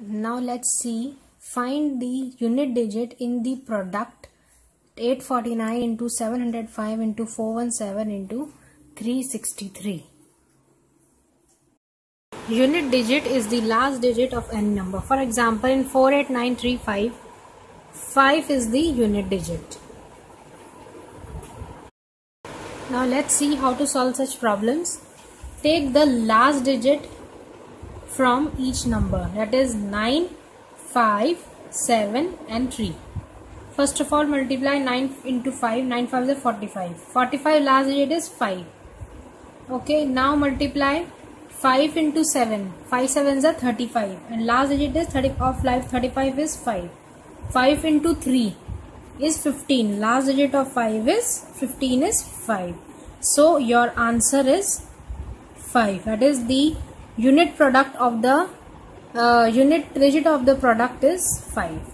Now let's see find the unit digit in the product 849 into 705 into 417 into 363. Unit digit is the last digit of any number. For example, in 48935, 5 is the unit digit. Now let's see how to solve such problems. Take the last digit from each number that is 9, 5, 7 and 3. First of all multiply 9 into 5, 9 5 is 45. 45 last digit is 5. Okay now multiply 5 into 7, 5 7 is 35 and last digit is 30 of life 35 is 5. 5 into 3 is 15 last digit of 5 is 15 is 5 so your answer is 5 that is the unit product of the uh, unit digit of the product is 5